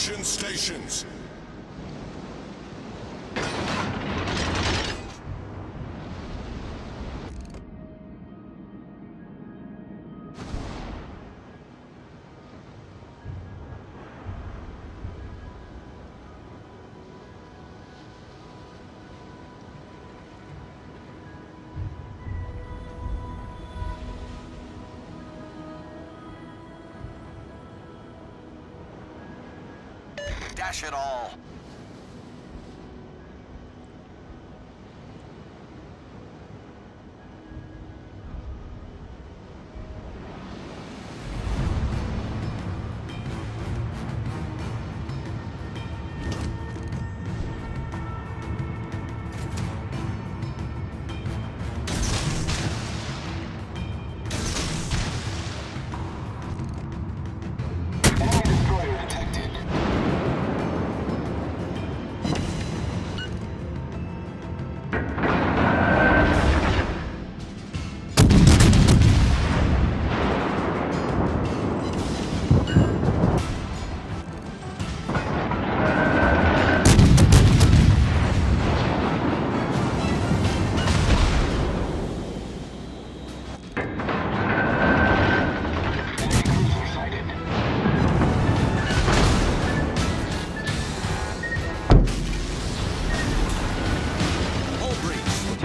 Extraction stations. Dash it all.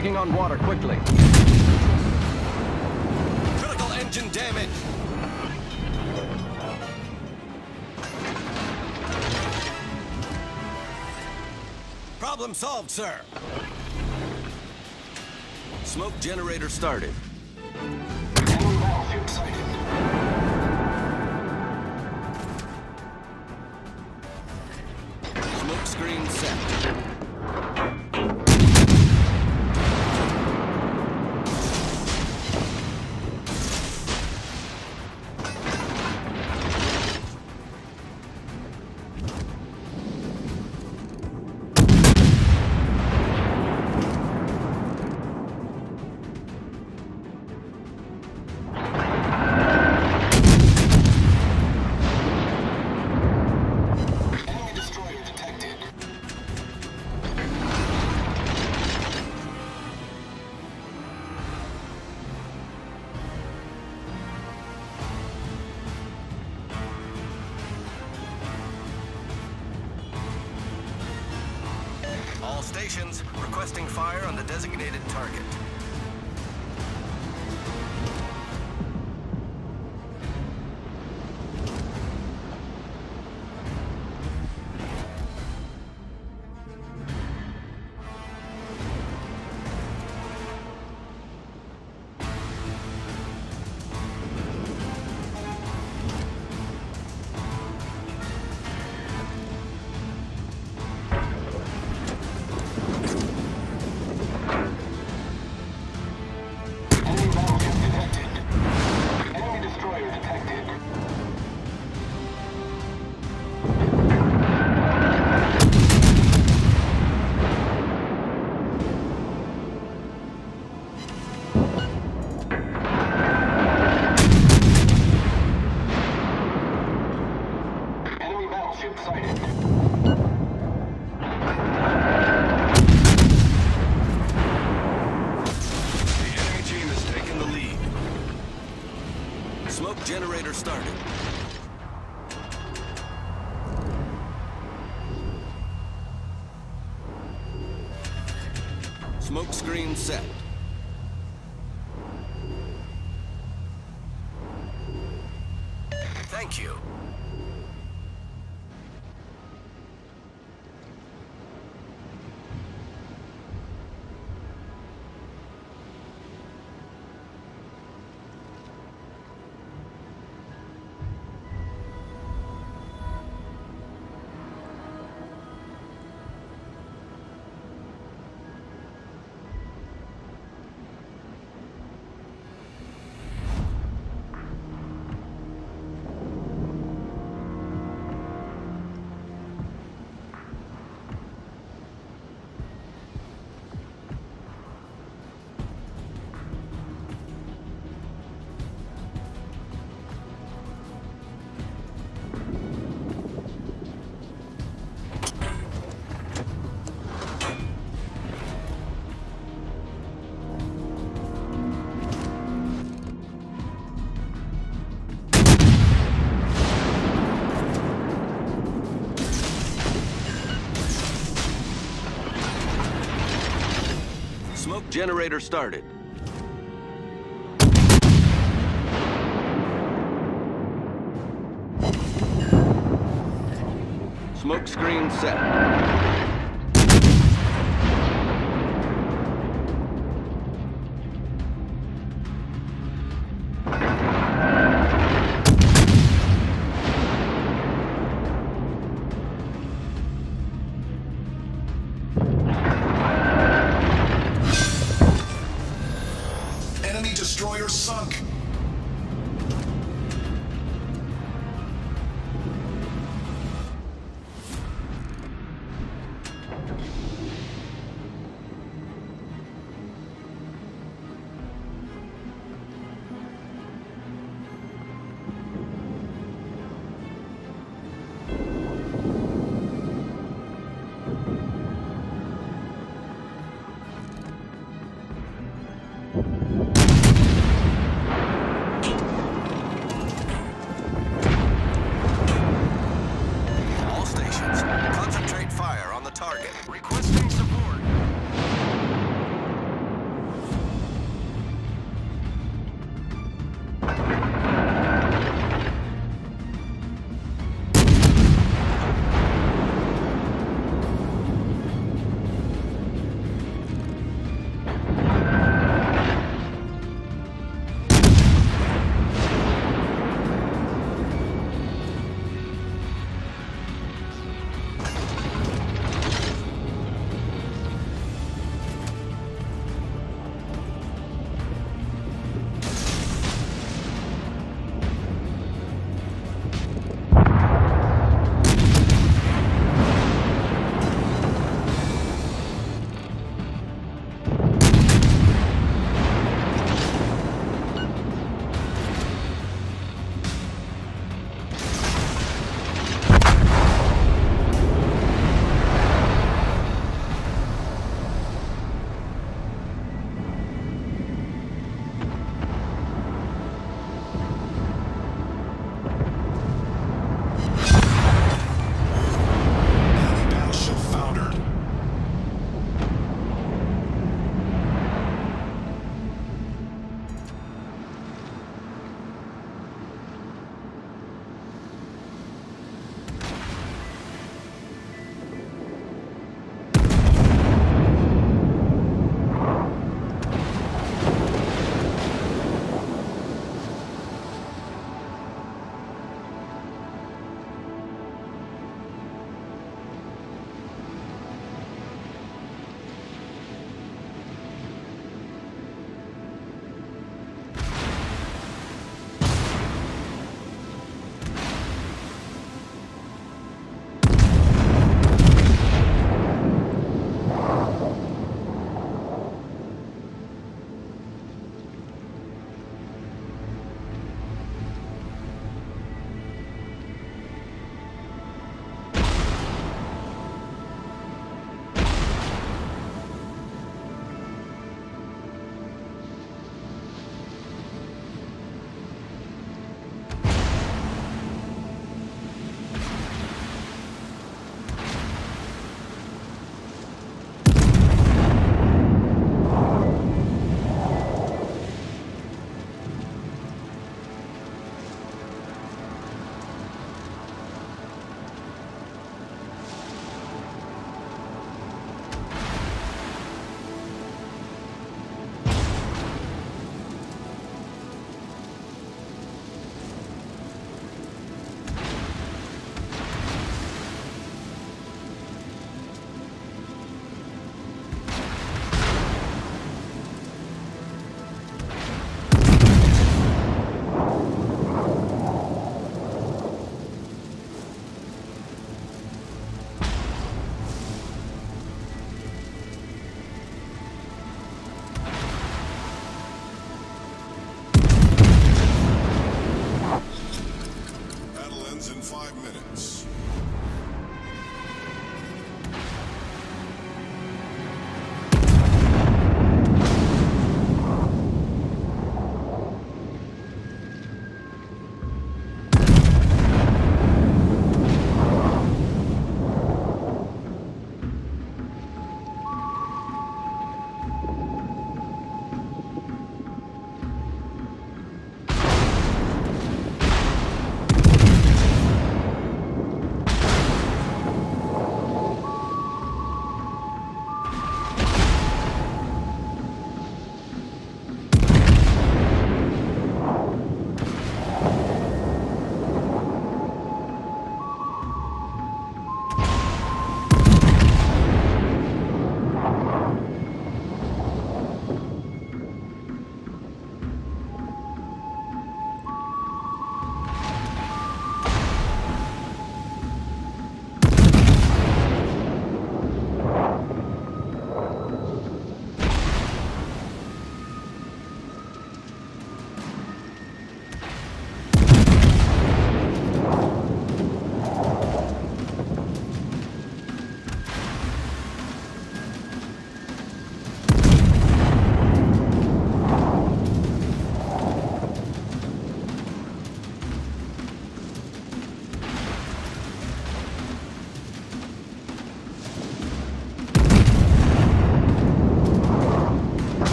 Taking on water quickly. Critical engine damage. Problem solved, sir. Smoke generator started. Smoke screen set. On the designated target. Screen set. Generator started. Smoke screen set. Destroyer sunk.